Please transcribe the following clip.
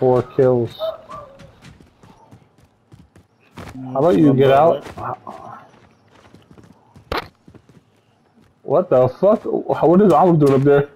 four kills. How about you get out? What the fuck? What is Olive doing up there?